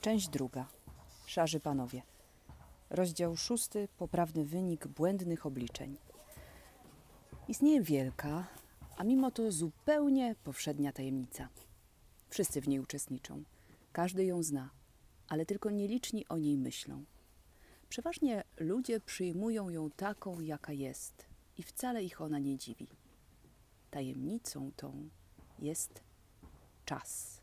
Część druga. Szarzy panowie. Rozdział szósty. Poprawny wynik błędnych obliczeń. Istnieje wielka, a mimo to zupełnie powszednia tajemnica. Wszyscy w niej uczestniczą. Każdy ją zna, ale tylko nieliczni o niej myślą. Przeważnie ludzie przyjmują ją taką, jaka jest i wcale ich ona nie dziwi. Tajemnicą tą jest czas.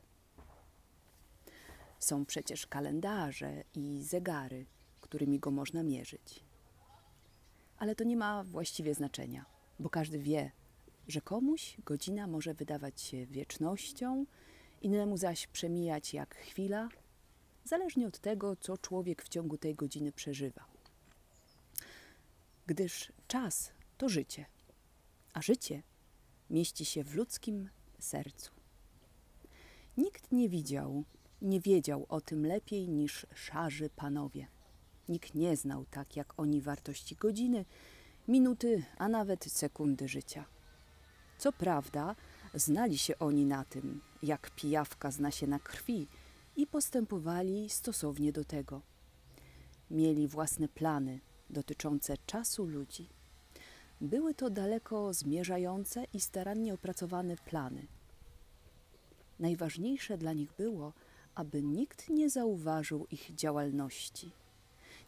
Są przecież kalendarze i zegary, którymi go można mierzyć. Ale to nie ma właściwie znaczenia, bo każdy wie, że komuś godzina może wydawać się wiecznością, innemu zaś przemijać jak chwila, zależnie od tego, co człowiek w ciągu tej godziny przeżywa. Gdyż czas to życie, a życie mieści się w ludzkim sercu. Nikt nie widział, nie wiedział o tym lepiej niż szarzy panowie. Nikt nie znał tak jak oni wartości godziny, minuty, a nawet sekundy życia. Co prawda, znali się oni na tym, jak pijawka zna się na krwi i postępowali stosownie do tego. Mieli własne plany dotyczące czasu ludzi. Były to daleko zmierzające i starannie opracowane plany. Najważniejsze dla nich było, aby nikt nie zauważył ich działalności.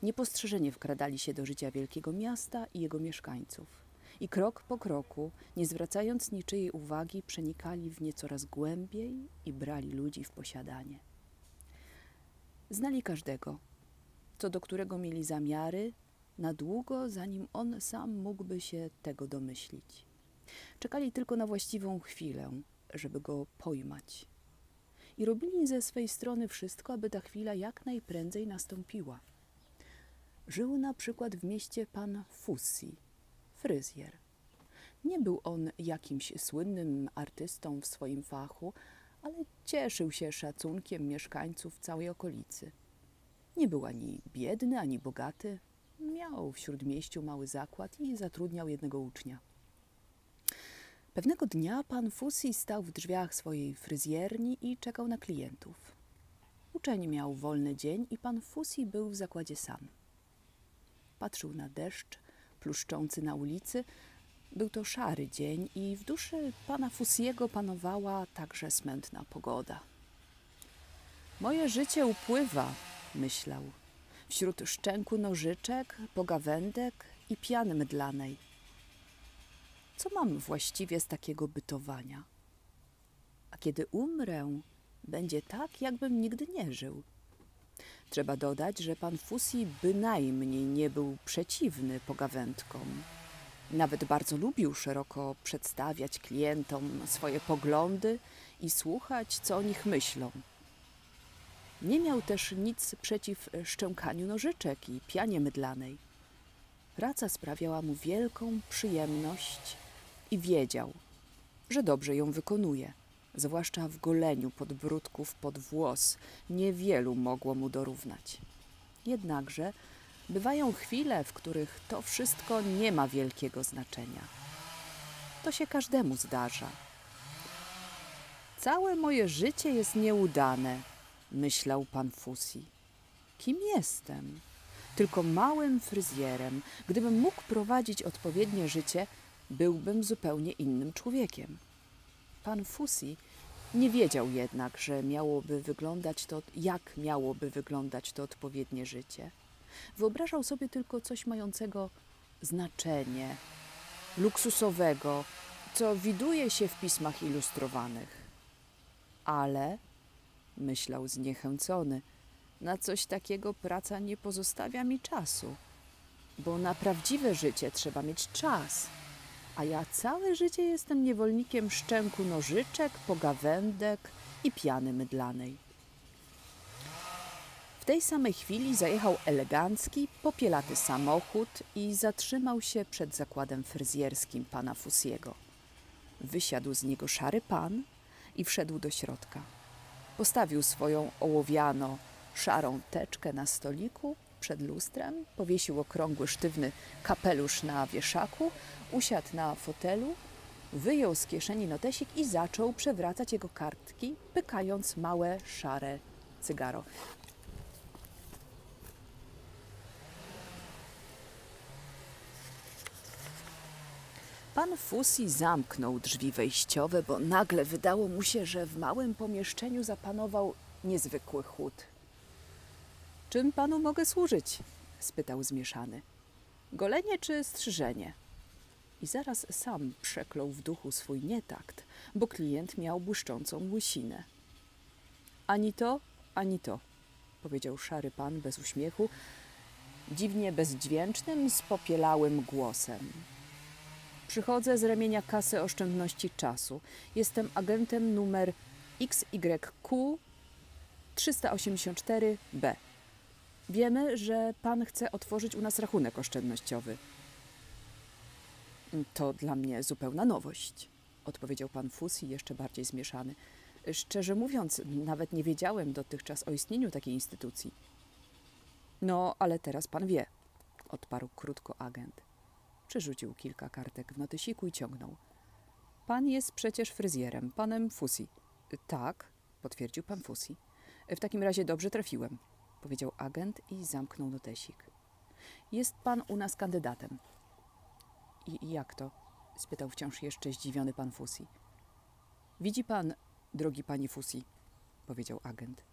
Niepostrzeżenie wkradali się do życia wielkiego miasta i jego mieszkańców. I krok po kroku, nie zwracając niczyjej uwagi, przenikali w nie coraz głębiej i brali ludzi w posiadanie. Znali każdego, co do którego mieli zamiary, na długo, zanim on sam mógłby się tego domyślić. Czekali tylko na właściwą chwilę, żeby go pojmać. I robili ze swej strony wszystko, aby ta chwila jak najprędzej nastąpiła. Żył na przykład w mieście pan Fussi, fryzjer. Nie był on jakimś słynnym artystą w swoim fachu, ale cieszył się szacunkiem mieszkańców całej okolicy. Nie był ani biedny, ani bogaty. Miał w śródmieściu mały zakład i zatrudniał jednego ucznia. Pewnego dnia pan Fusi stał w drzwiach swojej fryzjerni i czekał na klientów. Uczeń miał wolny dzień i pan Fusi był w zakładzie sam. Patrzył na deszcz pluszczący na ulicy. Był to szary dzień i w duszy pana Fusiego panowała także smętna pogoda. Moje życie upływa, myślał, wśród szczęku nożyczek, pogawędek i piany mydlanej. Co mam właściwie z takiego bytowania? A kiedy umrę, będzie tak, jakbym nigdy nie żył. Trzeba dodać, że pan Fusi bynajmniej nie był przeciwny pogawędkom. Nawet bardzo lubił szeroko przedstawiać klientom swoje poglądy i słuchać, co o nich myślą. Nie miał też nic przeciw szczękaniu nożyczek i pianie mydlanej. Praca sprawiała mu wielką przyjemność i wiedział, że dobrze ją wykonuje zwłaszcza w goleniu podbródków pod włos, niewielu mogło mu dorównać. Jednakże bywają chwile, w których to wszystko nie ma wielkiego znaczenia. To się każdemu zdarza. Całe moje życie jest nieudane, myślał pan Fusi. Kim jestem? Tylko małym fryzjerem. Gdybym mógł prowadzić odpowiednie życie, byłbym zupełnie innym człowiekiem. Pan Fusi nie wiedział jednak, że miałoby wyglądać to, jak miałoby wyglądać to odpowiednie życie. Wyobrażał sobie tylko coś mającego znaczenie, luksusowego, co widuje się w pismach ilustrowanych. Ale, myślał zniechęcony, na coś takiego praca nie pozostawia mi czasu, bo na prawdziwe życie trzeba mieć czas – a ja całe życie jestem niewolnikiem szczęku nożyczek, pogawędek i piany mydlanej. W tej samej chwili zajechał elegancki, popielaty samochód i zatrzymał się przed zakładem fryzjerskim pana Fusiego. Wysiadł z niego szary pan i wszedł do środka. Postawił swoją ołowiano szarą teczkę na stoliku przed lustrem, powiesił okrągły, sztywny kapelusz na wieszaku, usiadł na fotelu, wyjął z kieszeni notesik i zaczął przewracać jego kartki, pykając małe, szare cygaro. Pan Fusi zamknął drzwi wejściowe, bo nagle wydało mu się, że w małym pomieszczeniu zapanował niezwykły chłód. Czym panu mogę służyć? spytał zmieszany. Golenie czy strzyżenie? I zaraz sam przeklął w duchu swój nietakt, bo klient miał błyszczącą łysinę. Ani to, ani to, powiedział szary pan bez uśmiechu, dziwnie bezdźwięcznym, spopielałym głosem. Przychodzę z ramienia kasy oszczędności czasu. Jestem agentem numer XYQ 384B. Wiemy, że pan chce otworzyć u nas rachunek oszczędnościowy. To dla mnie zupełna nowość, odpowiedział pan Fusi jeszcze bardziej zmieszany. Szczerze mówiąc, nawet nie wiedziałem dotychczas o istnieniu takiej instytucji. No, ale teraz pan wie, odparł krótko agent. Przerzucił kilka kartek w notysiku i ciągnął. Pan jest przecież fryzjerem, panem Fusi. Tak, potwierdził pan Fusi. W takim razie dobrze trafiłem, powiedział agent i zamknął notesik. Jest pan u nas kandydatem. I jak to? spytał wciąż jeszcze zdziwiony pan Fusi. Widzi pan, drogi panie Fusi, powiedział agent.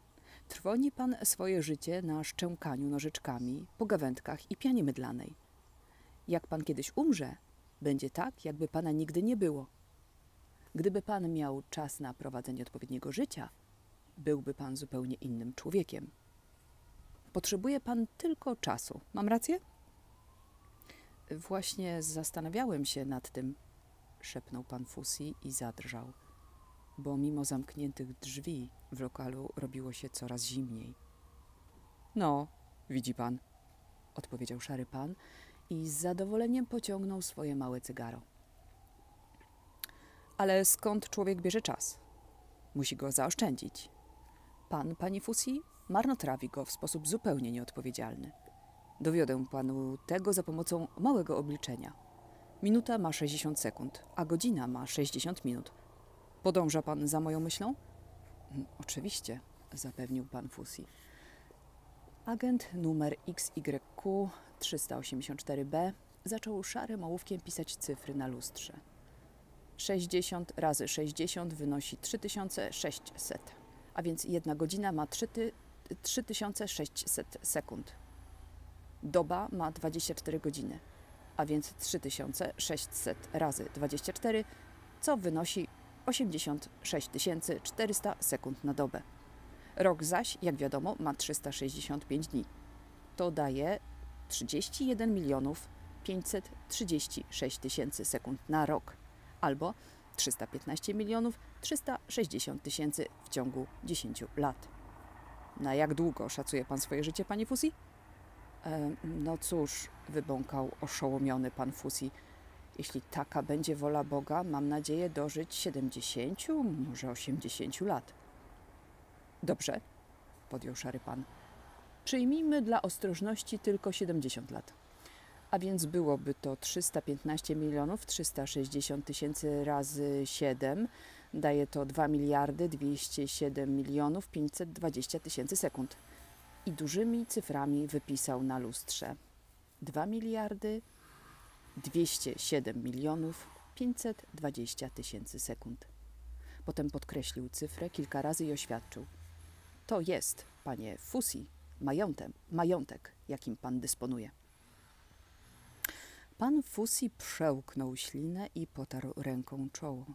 Trwoni pan swoje życie na szczękaniu nożyczkami, pogawędkach i pianie mydlanej. Jak pan kiedyś umrze, będzie tak, jakby pana nigdy nie było. Gdyby pan miał czas na prowadzenie odpowiedniego życia, byłby pan zupełnie innym człowiekiem. Potrzebuje pan tylko czasu. Mam rację? Właśnie zastanawiałem się nad tym, szepnął pan Fusi i zadrżał, bo mimo zamkniętych drzwi w lokalu robiło się coraz zimniej. No, widzi pan, odpowiedział szary pan i z zadowoleniem pociągnął swoje małe cygaro. Ale skąd człowiek bierze czas? Musi go zaoszczędzić. Pan, panie Fusi, marnotrawi go w sposób zupełnie nieodpowiedzialny. Dowiodę panu tego za pomocą małego obliczenia. Minuta ma 60 sekund, a godzina ma 60 minut. Podąża pan za moją myślą? Oczywiście, zapewnił pan Fusi. Agent numer XYQ 384B zaczął szarym ołówkiem pisać cyfry na lustrze. 60 razy 60 wynosi 3600, a więc jedna godzina ma 3600 sekund. Doba ma 24 godziny, a więc 3600 razy 24, co wynosi 86 400 sekund na dobę. Rok zaś, jak wiadomo, ma 365 dni. To daje 31 milionów 536 tysięcy sekund na rok, albo 315 milionów 360 tysięcy w ciągu 10 lat. Na jak długo szacuje pan swoje życie, panie Fusi? E, no cóż, wybąkał oszołomiony pan Fusi. Jeśli taka będzie wola Boga, mam nadzieję dożyć 70, może 80 lat. Dobrze, podjął szary pan. Przyjmijmy dla ostrożności tylko 70 lat. A więc byłoby to 315 milionów 360 tysięcy razy 7. Daje to 2 miliardy 207 milionów 520 tysięcy sekund. I dużymi cyframi wypisał na lustrze 2 miliardy 207 milionów 520 tysięcy sekund. Potem podkreślił cyfrę kilka razy i oświadczył. To jest, panie Fusi, majątek, majątek, jakim pan dysponuje. Pan Fusi przełknął ślinę i potarł ręką czoło.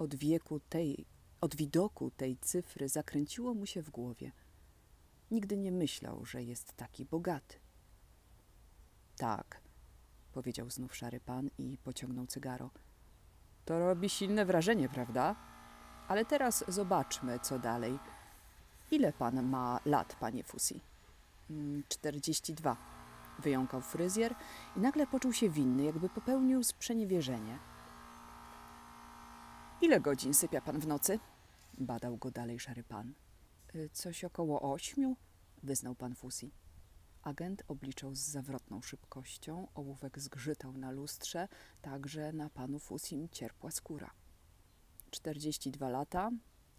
Od wieku tej, od widoku tej cyfry zakręciło mu się w głowie. Nigdy nie myślał, że jest taki bogaty. Tak, powiedział znów szary pan i pociągnął cygaro. To robi silne wrażenie, prawda? Ale teraz zobaczmy, co dalej. Ile pan ma lat, panie Fusi? Mm, czterdzieści dwa. Wyjąkał fryzjer i nagle poczuł się winny, jakby popełnił sprzeniewierzenie. Ile godzin sypia pan w nocy? Badał go dalej szary pan. Y, coś około ośmiu, wyznał pan Fusi. Agent obliczał z zawrotną szybkością, ołówek zgrzytał na lustrze, także na panu Fusim cierpła skóra. 42 lata,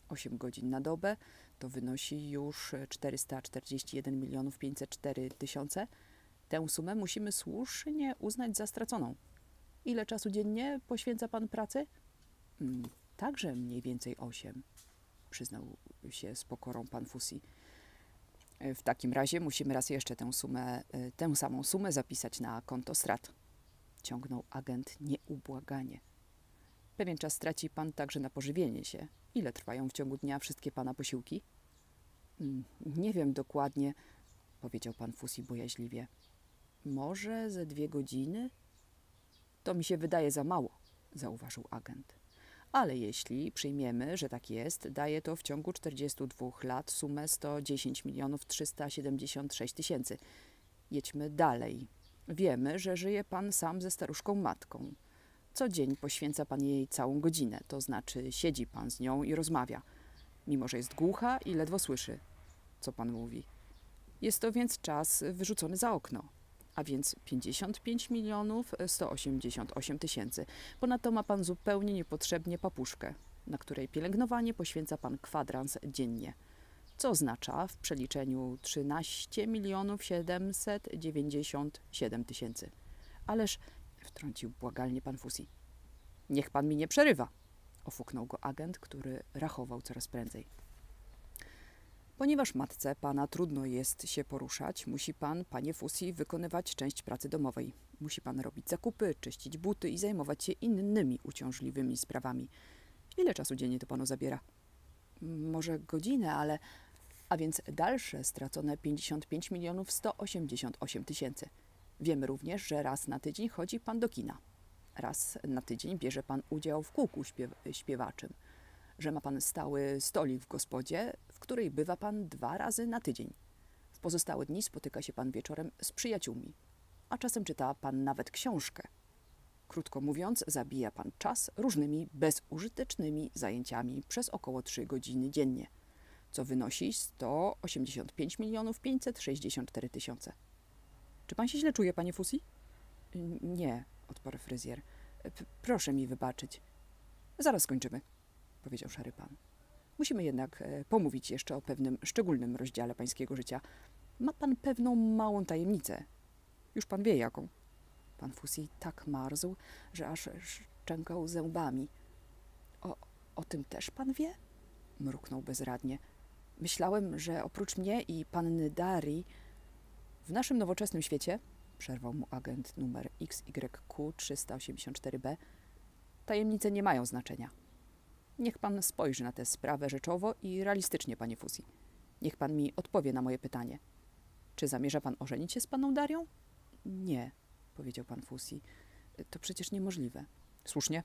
8 godzin na dobę, to wynosi już 441 milionów 504 tysiące. Tę sumę musimy słusznie uznać za straconą. Ile czasu dziennie poświęca pan pracy? Mm, także mniej więcej osiem, przyznał się z pokorą pan Fusi. W takim razie musimy raz jeszcze tę sumę, e, tę samą sumę zapisać na konto strat. Ciągnął agent nieubłaganie. Pewien czas straci pan także na pożywienie się. Ile trwają w ciągu dnia wszystkie pana posiłki? "Mm, Nie wiem dokładnie, powiedział pan Fusi bojaźliwie. Może ze dwie godziny? To mi się wydaje za mało, zauważył agent. Ale jeśli przyjmiemy, że tak jest, daje to w ciągu 42 lat sumę 110 milionów 376 tysięcy. Jedźmy dalej. Wiemy, że żyje pan sam ze staruszką matką. Co dzień poświęca pan jej całą godzinę, to znaczy siedzi pan z nią i rozmawia, mimo że jest głucha i ledwo słyszy, co pan mówi. Jest to więc czas wyrzucony za okno, a więc 55 milionów 188 tysięcy. Ponadto ma pan zupełnie niepotrzebnie papuszkę, na której pielęgnowanie poświęca pan kwadrans dziennie, co oznacza w przeliczeniu 13 milionów 797 tysięcy. Ależ, wtrącił błagalnie pan Fusi, niech pan mi nie przerywa, ofuknął go agent, który rachował coraz prędzej. Ponieważ matce pana trudno jest się poruszać, musi pan, panie Fusi, wykonywać część pracy domowej. Musi pan robić zakupy, czyścić buty i zajmować się innymi uciążliwymi sprawami. Ile czasu dziennie to panu zabiera? Może godzinę, ale... A więc dalsze stracone 55 milionów 188 tysięcy. Wiemy również, że raz na tydzień chodzi pan do kina. Raz na tydzień bierze pan udział w kółku śpiew śpiewaczym. Że ma pan stały stolik w gospodzie, w której bywa pan dwa razy na tydzień. W pozostałe dni spotyka się pan wieczorem z przyjaciółmi, a czasem czyta pan nawet książkę. Krótko mówiąc, zabija pan czas różnymi bezużytecznymi zajęciami przez około 3 godziny dziennie, co wynosi 185 milionów 564 tysiące. Czy pan się źle czuje, panie Fusi? Nie, odparł fryzjer. P proszę mi wybaczyć. Zaraz skończymy, powiedział szary pan. Musimy jednak e, pomówić jeszcze o pewnym szczególnym rozdziale pańskiego życia. Ma pan pewną małą tajemnicę. Już pan wie jaką. Pan Fusi tak marzł, że aż szczękał zębami. O, o tym też pan wie? Mruknął bezradnie. Myślałem, że oprócz mnie i panny Dari w naszym nowoczesnym świecie, przerwał mu agent numer XYQ 384B, tajemnice nie mają znaczenia. Niech pan spojrzy na tę sprawę rzeczowo i realistycznie, panie Fusi. Niech pan mi odpowie na moje pytanie. Czy zamierza pan ożenić się z panną Darią? Nie, powiedział pan Fusi. To przecież niemożliwe. Słusznie,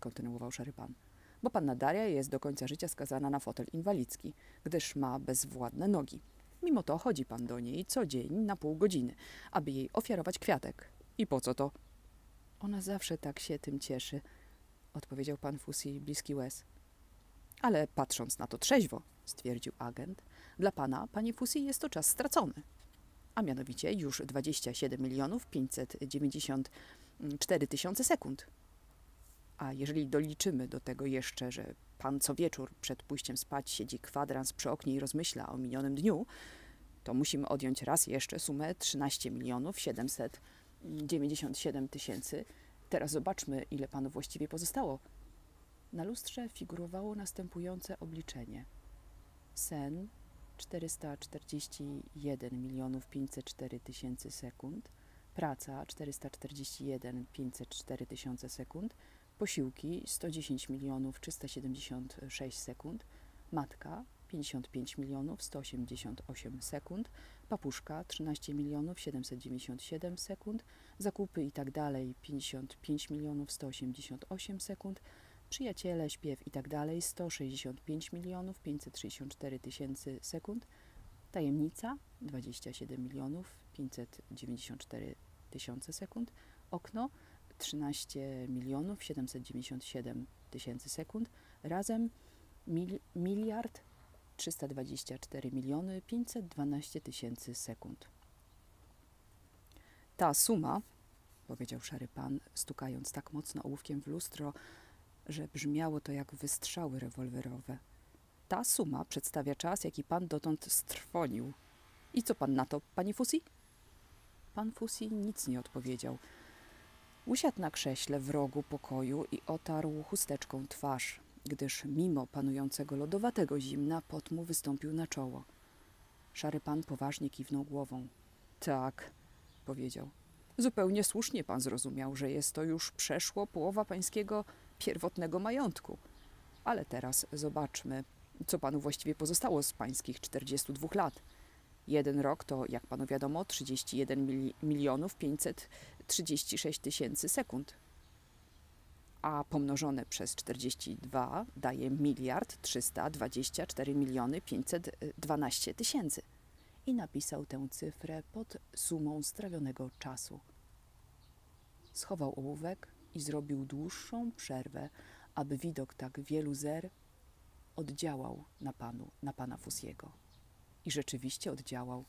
kontynuował szary pan. Bo panna Daria jest do końca życia skazana na fotel inwalidzki, gdyż ma bezwładne nogi. Mimo to chodzi pan do niej co dzień na pół godziny, aby jej ofiarować kwiatek. I po co to? Ona zawsze tak się tym cieszy, odpowiedział pan Fusi bliski łez. Ale patrząc na to trzeźwo, stwierdził agent, dla pana, panie Fusi, jest to czas stracony. A mianowicie już 27 milionów 594 tysiące sekund. A jeżeli doliczymy do tego jeszcze, że pan co wieczór przed pójściem spać siedzi kwadrans przy oknie i rozmyśla o minionym dniu, to musimy odjąć raz jeszcze sumę 13 milionów 797 tysięcy. Teraz zobaczmy, ile panu właściwie pozostało. Na lustrze figurowało następujące obliczenie. Sen 441 milionów 504 tysięcy sekund, praca 441 504 tysiące sekund, posiłki 110 milionów 376 sekund, matka 55 milionów 188 sekund, papuszka 13 milionów 797 sekund, zakupy i tak dalej 55 milionów 188 sekund, przyjaciele, śpiew i tak dalej 165 milionów 564 tysięcy sekund, tajemnica 27 milionów 594 tysiące sekund, okno 13 milionów 797 tysięcy sekund, razem mil, miliard 324 miliony 512 tysięcy sekund. Ta suma, powiedział szary pan, stukając tak mocno ołówkiem w lustro, że brzmiało to jak wystrzały rewolwerowe. Ta suma przedstawia czas, jaki pan dotąd strwonił. I co pan na to, panie Fusi? Pan Fusi nic nie odpowiedział. Usiadł na krześle w rogu pokoju i otarł chusteczką twarz, gdyż mimo panującego lodowatego zimna pot mu wystąpił na czoło. Szary pan poważnie kiwnął głową. Tak, powiedział. Zupełnie słusznie pan zrozumiał, że jest to już przeszło połowa pańskiego pierwotnego majątku. Ale teraz zobaczmy, co panu właściwie pozostało z pańskich 42 lat. Jeden rok to, jak panu wiadomo, 31 mili- milionów 536 tysięcy sekund. A pomnożone przez 42 daje miliard 324 miliony 512 tysięcy. I napisał tę cyfrę pod sumą strawionego czasu. Schował ołówek i zrobił dłuższą przerwę, aby widok tak wielu zer oddziałał na panu, na pana Fusiego. I rzeczywiście oddziałał.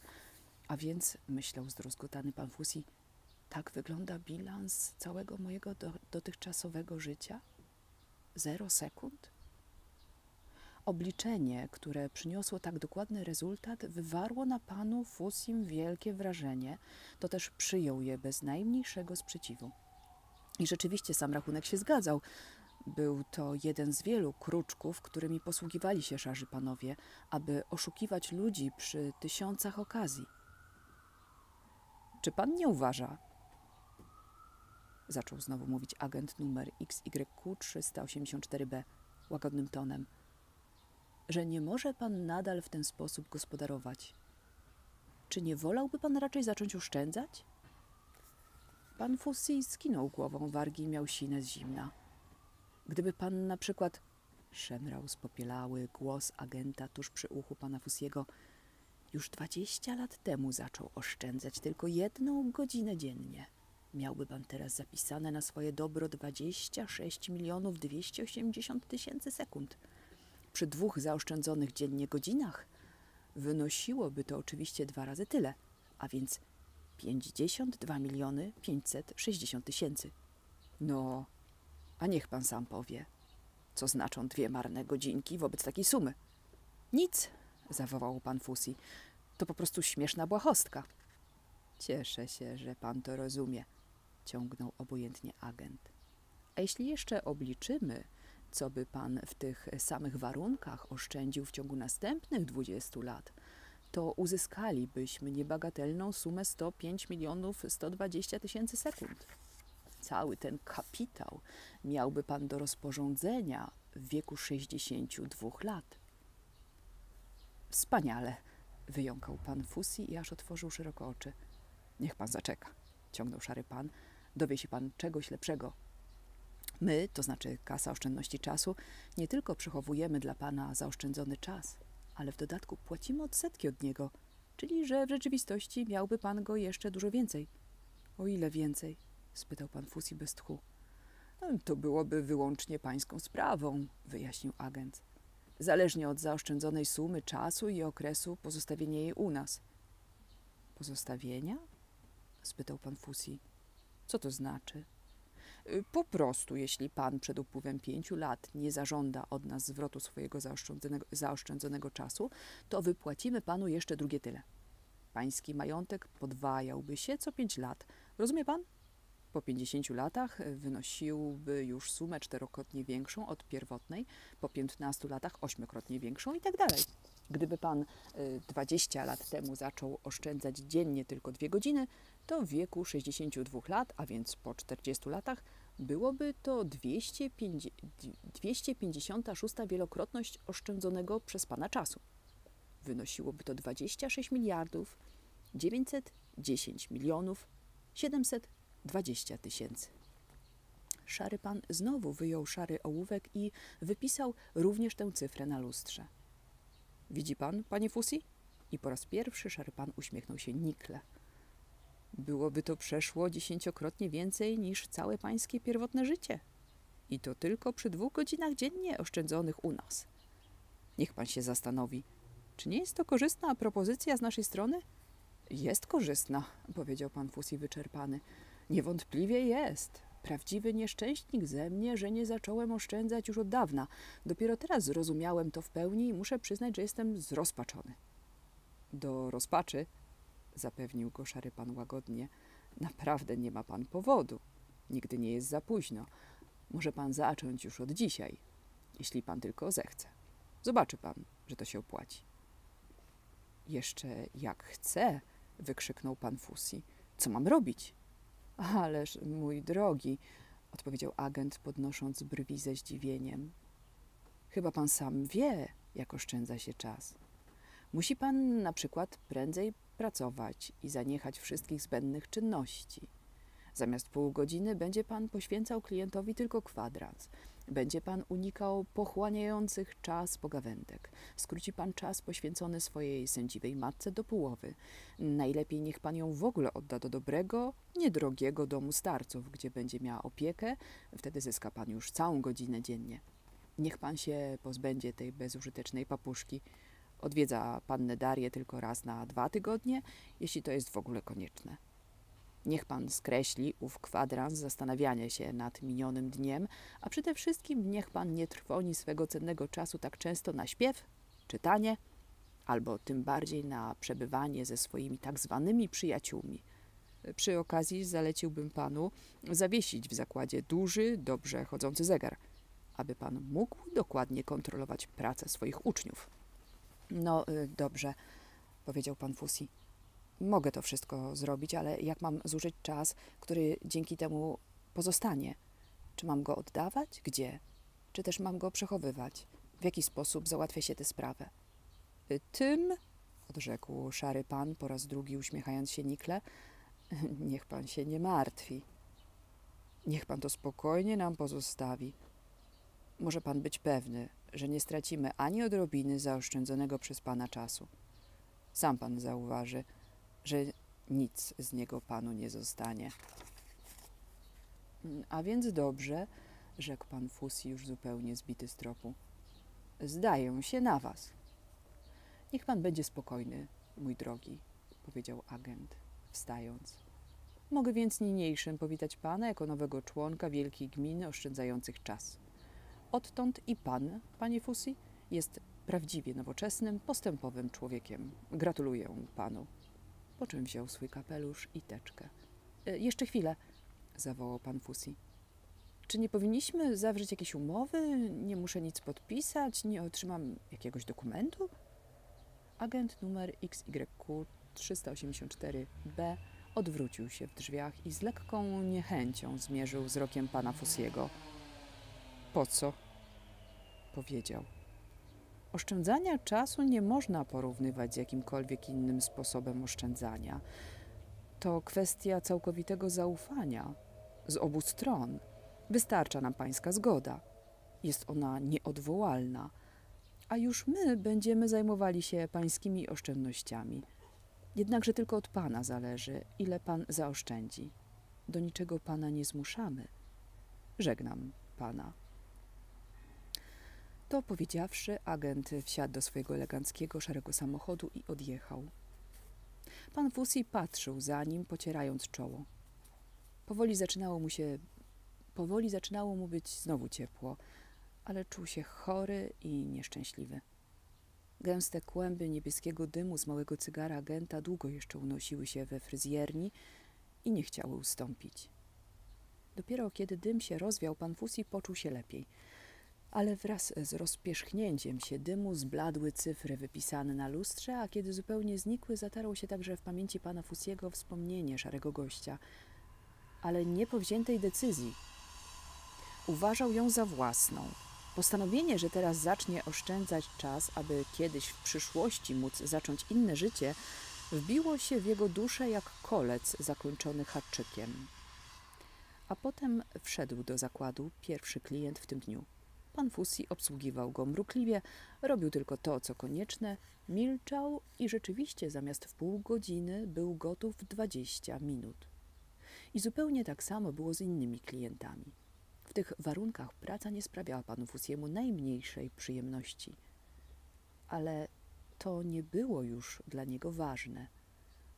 A więc, myślał zdruzgotany pan Fusi, tak wygląda bilans całego mojego do, dotychczasowego życia? Zero sekund? Obliczenie, które przyniosło tak dokładny rezultat, wywarło na panu Fusim wielkie wrażenie, to też przyjął je bez najmniejszego sprzeciwu. I rzeczywiście sam rachunek się zgadzał. Był to jeden z wielu kruczków, którymi posługiwali się szarzy panowie, aby oszukiwać ludzi przy tysiącach okazji. Czy pan nie uważa? Zaczął znowu mówić agent numer XYQ 384B łagodnym tonem, że nie może pan nadal w ten sposób gospodarować. Czy nie wolałby pan raczej zacząć oszczędzać? Pan Fussi skinął głową wargi i miał sinę z zimna. Gdyby pan na przykład szemrał spopielały głos agenta tuż przy uchu pana Fusiego, już dwadzieścia lat temu zaczął oszczędzać tylko jedną godzinę dziennie. Miałby pan teraz zapisane na swoje dobro 26 milionów 280 tysięcy sekund. Przy dwóch zaoszczędzonych dziennie godzinach wynosiłoby to oczywiście dwa razy tyle, a więc 52 miliony 560 tysięcy. No, a niech pan sam powie, co znaczą dwie marne godzinki wobec takiej sumy. Nic, zawołał pan Fusi. To po prostu śmieszna błahostka. Cieszę się, że pan to rozumie, ciągnął obojętnie agent. A jeśli jeszcze obliczymy, co by pan w tych samych warunkach oszczędził w ciągu następnych dwudziestu lat, to uzyskalibyśmy niebagatelną sumę 105 milionów 120 tysięcy sekund. Cały ten kapitał miałby pan do rozporządzenia w wieku 62 lat. Wspaniale, wyjąkał pan Fusi i aż otworzył szeroko oczy. Niech pan zaczeka, ciągnął szary pan. Dowie się pan czegoś lepszego. My, to znaczy Kasa Oszczędności Czasu, nie tylko przechowujemy dla pana zaoszczędzony czas, ale w dodatku płacimy odsetki od niego, czyli że w rzeczywistości miałby pan go jeszcze dużo więcej. O ile więcej? spytał pan Fusi bez tchu. No, to byłoby wyłącznie pańską sprawą, wyjaśnił agent. Zależnie od zaoszczędzonej sumy, czasu i okresu pozostawienia jej u nas. Pozostawienia? spytał pan Fusi. Co to znaczy? Y, Po prostu, jeśli pan przed upływem pięciu lat nie zażąda od nas zwrotu swojego zaoszczędzonego, zaoszczędzonego czasu, to wypłacimy panu jeszcze drugie tyle. Pański majątek podwajałby się co pięć lat. Rozumie pan? Po 50 latach wynosiłby już sumę czterokrotnie większą od pierwotnej, po 15 latach ośmiokrotnie większą i tak dalej. Gdyby pan y, 20 lat temu zaczął oszczędzać dziennie tylko dwie godziny, to w wieku 62 lat, a więc po 40 latach, byłoby to 250, 256 wielokrotność oszczędzonego przez pana czasu. Wynosiłoby to 26 miliardów 910 milionów 720 tysięcy. Szary pan znowu wyjął szary ołówek i wypisał również tę cyfrę na lustrze. Widzi pan, panie Fusi? I po raz pierwszy szary pan uśmiechnął się nikle. Byłoby to przeszło dziesięciokrotnie więcej niż całe pańskie pierwotne życie. I to tylko przy dwóch godzinach dziennie oszczędzonych u nas. Niech pan się zastanowi, czy nie jest to korzystna propozycja z naszej strony? Jest korzystna, powiedział pan Fusi wyczerpany. Niewątpliwie jest. Prawdziwy nieszczęśnik ze mnie, że nie zacząłem oszczędzać już od dawna. Dopiero teraz zrozumiałem to w pełni i muszę przyznać, że jestem zrozpaczony. Do rozpaczy, zapewnił go szary pan łagodnie, naprawdę nie ma pan powodu. Nigdy nie jest za późno. Może pan zacząć już od dzisiaj, jeśli pan tylko zechce. Zobaczy pan, że to się opłaci. Jeszcze jak chcę, wykrzyknął pan Fusi. Co mam robić? Ależ, mój drogi, odpowiedział agent, podnosząc brwi ze zdziwieniem. Chyba pan sam wie, jak oszczędza się czas. Musi pan na przykład prędzej pracować i zaniechać wszystkich zbędnych czynności. Zamiast pół godziny będzie pan poświęcał klientowi tylko kwadrans. Będzie pan unikał pochłaniających czas pogawędek. Skróci pan czas poświęcony swojej sędziwej matce do połowy. Najlepiej niech pan ją w ogóle odda do dobrego, niedrogiego domu starców, gdzie będzie miała opiekę. Wtedy zyska pan już całą godzinę dziennie. Niech pan się pozbędzie tej bezużytecznej papuszki. Odwiedza pannę Darię tylko raz na dwa tygodnie, jeśli to jest w ogóle konieczne. Niech pan skreśli ów kwadrans zastanawiania się nad minionym dniem, a przede wszystkim niech pan nie trwoni swego cennego czasu tak często na śpiew, czytanie, albo tym bardziej na przebywanie ze swoimi tak zwanymi przyjaciółmi. Przy okazji zaleciłbym panu zawiesić w zakładzie duży, dobrze chodzący zegar, aby pan mógł dokładnie kontrolować pracę swoich uczniów. No, y, dobrze, powiedział pan Fusi. Mogę to wszystko zrobić, ale jak mam zużyć czas, który dzięki temu pozostanie? Czy mam go oddawać? Gdzie? Czy też mam go przechowywać? W jaki sposób załatwia się tę sprawę? Y, tym, odrzekł szary pan, po raz drugi uśmiechając się nikle, niech pan się nie martwi. Niech pan to spokojnie nam pozostawi. Może pan być pewny, że nie stracimy ani odrobiny zaoszczędzonego przez pana czasu. Sam pan zauważy, że nic z niego panu nie zostanie. A więc dobrze, rzekł pan Fusi już zupełnie zbity z tropu. Zdaję się na was. Niech pan będzie spokojny, mój drogi, powiedział agent, wstając. Mogę więc niniejszym powitać pana jako nowego członka wielkiej gminy oszczędzających czas. Odtąd i pan, panie Fusi, jest prawdziwie nowoczesnym, postępowym człowiekiem. Gratuluję panu. Po czym wziął swój kapelusz i teczkę. E, jeszcze chwilę, zawołał pan Fusi. Czy nie powinniśmy zawrzeć jakieś umowy? Nie muszę nic podpisać, nie otrzymam jakiegoś dokumentu? Agent numer XYQ 384B odwrócił się w drzwiach i z lekką niechęcią zmierzył wzrokiem pana Fusiego. Po co? powiedział. Oszczędzania czasu nie można porównywać z jakimkolwiek innym sposobem oszczędzania. To kwestia całkowitego zaufania z obu stron. Wystarcza nam pańska zgoda. Jest ona nieodwołalna, a już my będziemy zajmowali się pańskimi oszczędnościami. Jednakże tylko od pana zależy, ile pan zaoszczędzi. Do niczego pana nie zmuszamy. Żegnam pana. To powiedziawszy, agent wsiadł do swojego eleganckiego, szarego samochodu i odjechał. Pan Fusi patrzył za nim, pocierając czoło. Powoli zaczynało mu się... Powoli zaczynało mu być znowu ciepło, ale czuł się chory i nieszczęśliwy. Gęste kłęby niebieskiego dymu z małego cygara agenta długo jeszcze unosiły się we fryzjerni i nie chciały ustąpić. Dopiero kiedy dym się rozwiał, pan Fusi poczuł się lepiej – ale wraz z rozpierzchnięciem się dymu zbladły cyfry wypisane na lustrze, a kiedy zupełnie znikły, zatarło się także w pamięci pana Fusiego wspomnienie szarego gościa, ale nie powziętej decyzji. Uważał ją za własną. Postanowienie, że teraz zacznie oszczędzać czas, aby kiedyś w przyszłości móc zacząć inne życie, wbiło się w jego duszę jak kolec zakończony haczykiem. A potem wszedł do zakładu pierwszy klient w tym dniu. Pan Fusi obsługiwał go mrukliwie, robił tylko to, co konieczne, milczał i rzeczywiście zamiast w pół godziny był gotów w dwadzieścia minut. I zupełnie tak samo było z innymi klientami. W tych warunkach praca nie sprawiała panu Fusiemu najmniejszej przyjemności. Ale to nie było już dla niego ważne.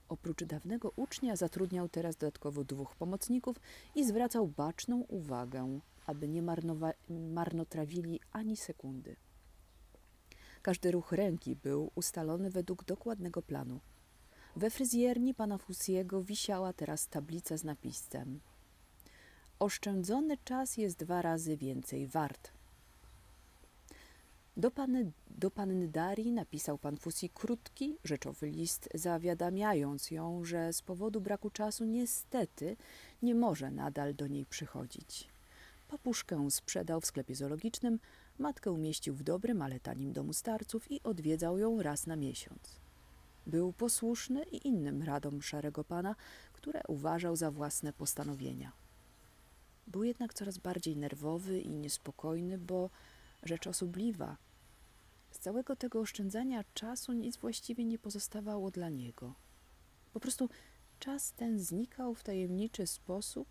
Oprócz dawnego ucznia zatrudniał teraz dodatkowo dwóch pomocników i zwracał baczną uwagę aby nie marnotrawili ani sekundy. Każdy ruch ręki był ustalony według dokładnego planu. We fryzjerni pana Fusiego wisiała teraz tablica z napisem Oszczędzony czas jest dwa razy więcej wart. Do panny, do panny Darii napisał pan Fusi krótki, rzeczowy list, zawiadamiając ją, że z powodu braku czasu niestety nie może nadal do niej przychodzić. Papuszkę sprzedał w sklepie zoologicznym, matkę umieścił w dobrym, ale tanim domu starców i odwiedzał ją raz na miesiąc. Był posłuszny i innym radom szarego pana, które uważał za własne postanowienia. Był jednak coraz bardziej nerwowy i niespokojny, bo rzecz osobliwa. Z całego tego oszczędzania czasu nic właściwie nie pozostawało dla niego. Po prostu czas ten znikał w tajemniczy sposób.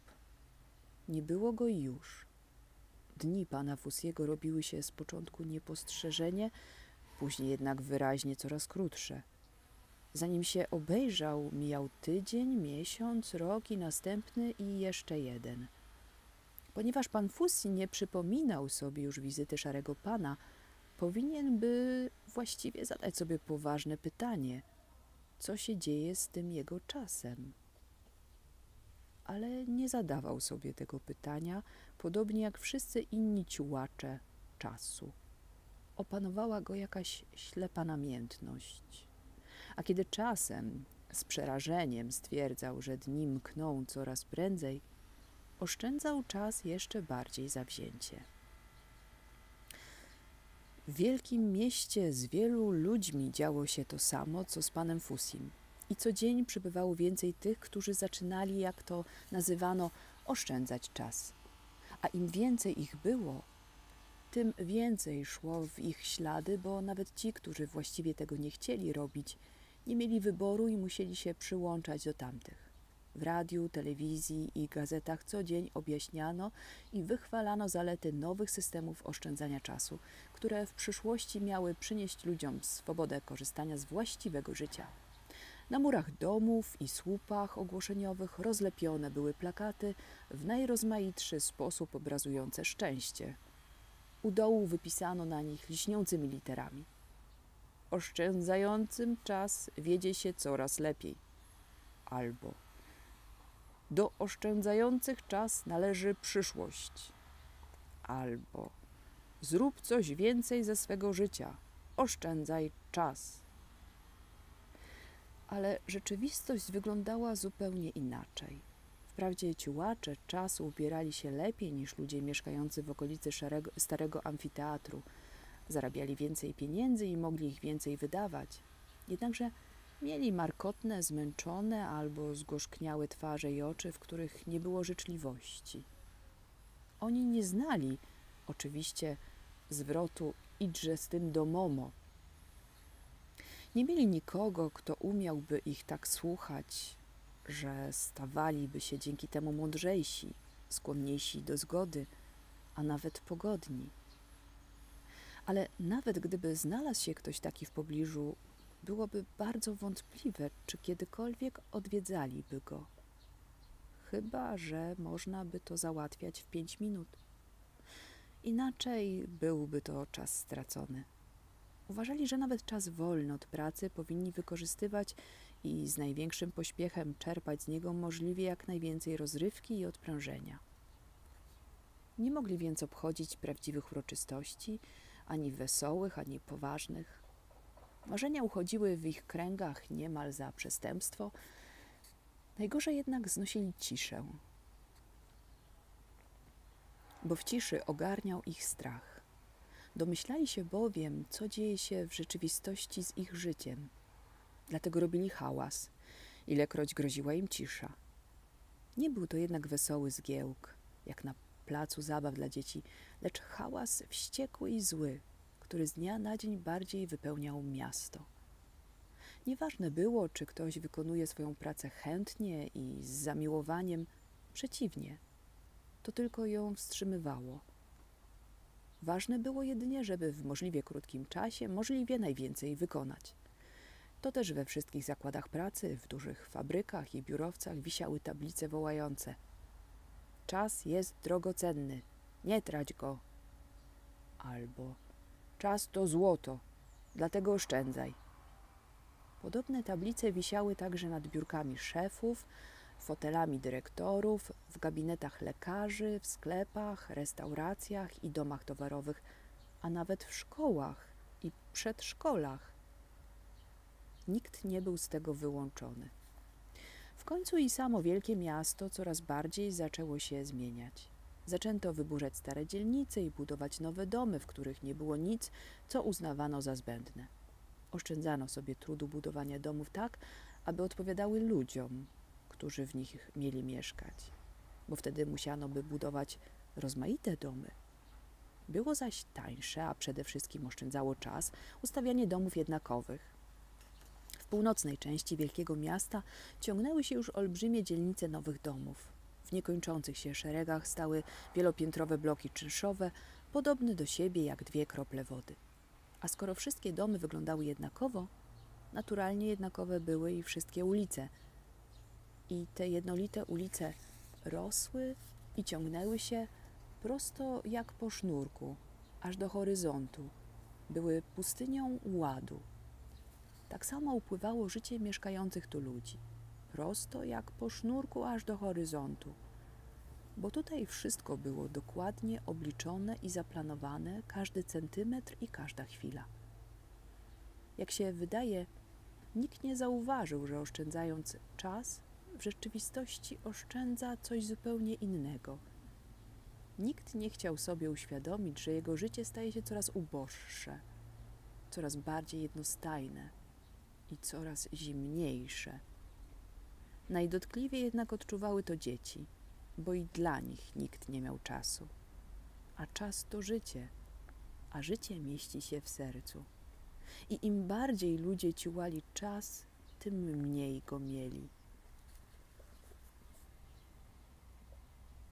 Nie było go już. Dni pana Fusiego robiły się z początku niepostrzeżenie, później jednak wyraźnie coraz krótsze. Zanim się obejrzał, mijał tydzień, miesiąc, rok i następny i jeszcze jeden. Ponieważ pan Fusi nie przypominał sobie już wizyty szarego pana, powinien by właściwie zadać sobie poważne pytanie, co się dzieje z tym jego czasem. Ale nie zadawał sobie tego pytania, podobnie jak wszyscy inni ciułacze czasu. Opanowała go jakaś ślepa namiętność. A kiedy czasem z przerażeniem stwierdzał, że dni mkną coraz prędzej, oszczędzał czas jeszcze bardziej zawzięcie. W wielkim mieście z wielu ludźmi działo się to samo, co z panem Fusim. I co dzień przybywało więcej tych, którzy zaczynali, jak to nazywano, oszczędzać czas. A im więcej ich było, tym więcej szło w ich ślady, bo nawet ci, którzy właściwie tego nie chcieli robić, nie mieli wyboru i musieli się przyłączać do tamtych. W radiu, telewizji i gazetach co dzień objaśniano i wychwalano zalety nowych systemów oszczędzania czasu, które w przyszłości miały przynieść ludziom swobodę korzystania z właściwego życia. Na murach domów i słupach ogłoszeniowych rozlepione były plakaty w najrozmaitszy sposób obrazujące szczęście. U dołu wypisano na nich liśniącymi literami. Oszczędzającym czas wiedzie się coraz lepiej. Albo do oszczędzających czas należy przyszłość. Albo zrób coś więcej ze swego życia. Oszczędzaj czas. Ale rzeczywistość wyglądała zupełnie inaczej. Wprawdzie ciułacze czasu ubierali się lepiej niż ludzie mieszkający w okolicy szarego, starego amfiteatru. Zarabiali więcej pieniędzy i mogli ich więcej wydawać. Jednakże Mieli markotne, zmęczone albo zgorzkniałe twarze i oczy, w których nie było życzliwości. Oni nie znali, oczywiście, zwrotu idźże z tym do Momo. Nie mieli nikogo, kto umiałby ich tak słuchać, że stawaliby się dzięki temu mądrzejsi, skłonniejsi do zgody, a nawet pogodni. Ale nawet gdyby znalazł się ktoś taki w pobliżu, byłoby bardzo wątpliwe, czy kiedykolwiek odwiedzaliby go. Chyba, że można by to załatwiać w pięć minut. Inaczej byłby to czas stracony. Uważali, że nawet czas wolny od pracy powinni wykorzystywać i z największym pośpiechem czerpać z niego możliwie jak najwięcej rozrywki i odprężenia. Nie mogli więc obchodzić prawdziwych uroczystości, ani wesołych, ani poważnych. Marzenia uchodziły w ich kręgach niemal za przestępstwo. Najgorzej jednak znosili ciszę, bo w ciszy ogarniał ich strach. Domyślali się bowiem, co dzieje się w rzeczywistości z ich życiem. Dlatego robili hałas, ilekroć groziła im cisza. Nie był to jednak wesoły zgiełk, jak na placu zabaw dla dzieci, lecz hałas wściekły i zły, który z dnia na dzień bardziej wypełniał miasto. Nieważne było, czy ktoś wykonuje swoją pracę chętnie i z zamiłowaniem, przeciwnie, to tylko ją wstrzymywało. Ważne było jedynie, żeby w możliwie krótkim czasie możliwie najwięcej wykonać. To też we wszystkich zakładach pracy, w dużych fabrykach i biurowcach wisiały tablice wołające: Czas jest drogocenny, nie trać go. Albo Czas to złoto, dlatego oszczędzaj. Podobne tablice wisiały także nad biurkami szefów, fotelami dyrektorów, w gabinetach lekarzy, w sklepach, restauracjach i domach towarowych, a nawet w szkołach i przedszkolach. Nikt nie był z tego wyłączony. W końcu i samo wielkie miasto coraz bardziej zaczęło się zmieniać. Zaczęto wyburzać stare dzielnice i budować nowe domy, w których nie było nic, co uznawano za zbędne. Oszczędzano sobie trudu budowania domów tak, aby odpowiadały ludziom, którzy w nich mieli mieszkać, bo wtedy musiano by budować rozmaite domy. Było zaś tańsze, a przede wszystkim oszczędzało czas, ustawianie domów jednakowych. W północnej części wielkiego miasta ciągnęły się już olbrzymie dzielnice nowych domów. W niekończących się szeregach stały wielopiętrowe bloki czynszowe, podobne do siebie jak dwie krople wody. A skoro wszystkie domy wyglądały jednakowo, naturalnie jednakowe były i wszystkie ulice. I te jednolite ulice rosły i ciągnęły się prosto jak po sznurku, aż do horyzontu. Były pustynią ładu. Tak samo upływało życie mieszkających tu ludzi, prosto jak po sznurku aż do horyzontu. Bo tutaj wszystko było dokładnie obliczone i zaplanowane, każdy centymetr i każda chwila. Jak się wydaje, nikt nie zauważył, że oszczędzając czas, w rzeczywistości oszczędza coś zupełnie innego. Nikt nie chciał sobie uświadomić, że jego życie staje się coraz uboższe, coraz bardziej jednostajne i coraz zimniejsze. Najdotkliwiej jednak odczuwały to dzieci, bo i dla nich nikt nie miał czasu. A czas to życie, a życie mieści się w sercu. I im bardziej ludzie ciułali czas, tym mniej go mieli.